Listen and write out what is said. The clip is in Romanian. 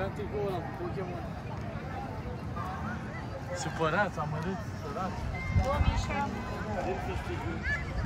Aveam tricoul ăla cu Pokémon. Supărați, amărâți, sărați. 2007.